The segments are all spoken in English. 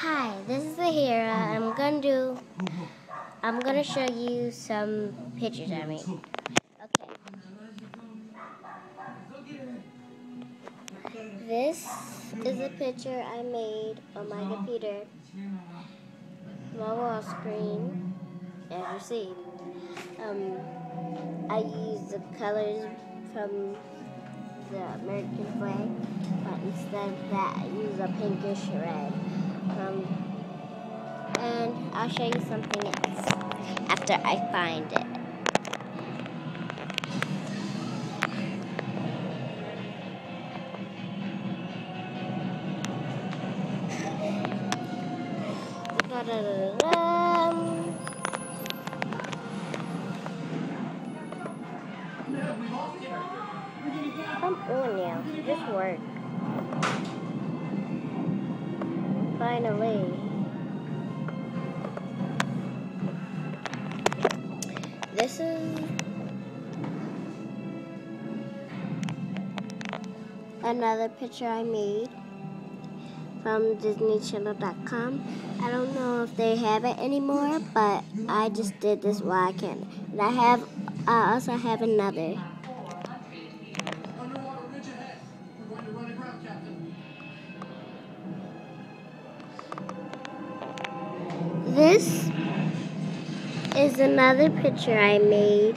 Hi, this is Zahira. I'm gonna do. I'm gonna show you some pictures I made. Okay. This is a picture I made on my computer, my wall screen, as you see. Um, I used the colors from the American flag, but instead of that, I used a pinkish red. Um, and I'll show you something else after I find it. Come on now, just work. Finally. This is another picture I made from DisneyChannel.com. I don't know if they have it anymore, but I just did this while I can. And I have, I also have another. This is another picture I made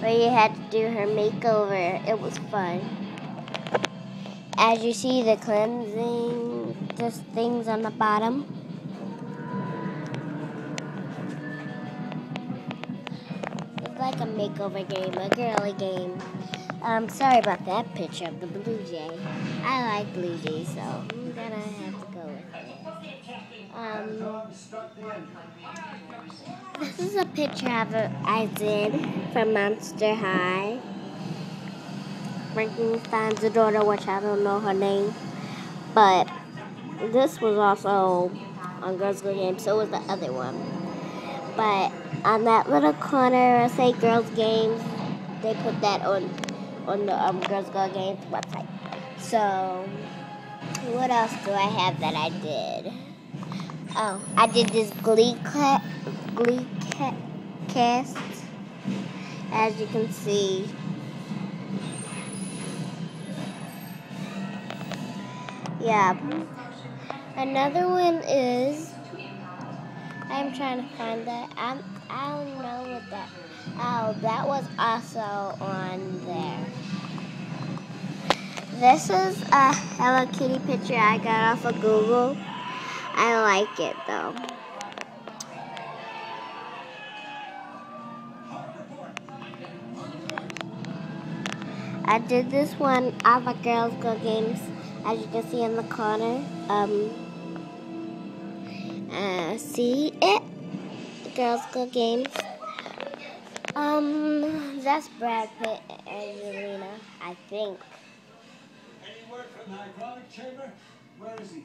where you had to do her makeover. It was fun. As you see the cleansing, just things on the bottom. It's like a makeover game, a girly game. Um, sorry about that picture of the Blue Jay. I like Blue Jay, so I'm gonna have to go with it. Um, this is a picture of I did from Monster High. Frankenstein's daughter, which I don't know her name. But this was also on Girls Go Games, so was the other one. But on that little corner, say Girls Games, they put that on on the um, Girls Go Games website. So, what else do I have that I did? Oh, I did this Glee, cla- Glee ca- cast, as you can see. Yeah. Another one is, I'm trying to find that. I'm, I don't know what that, oh, that was also on there. This is a Hello Kitty picture I got off of Google. I like it though. I did this one of a Girls Go Games, as you can see in the corner. Um, uh, see it? Girls Go Games. Um, that's Brad Pitt and Angelina, I think. Any from the hydraulic chamber? Where is he?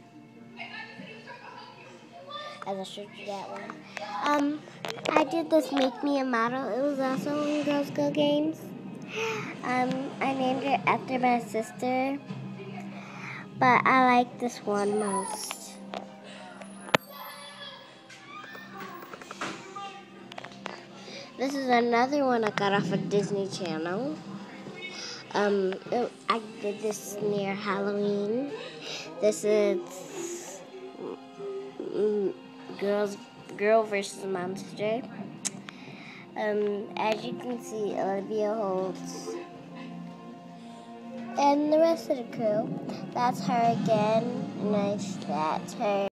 I showed you that one. Um, I did this Make Me a Model. It was also in Girls Go Games. Um, I named it after my sister, but I like this one most. This is another one I got off of Disney Channel. Um, I did this near Halloween. This is mm, girls, girl versus monster. Um, as you can see, Olivia Holt's and the rest of the crew. That's her again. Nice. That's her.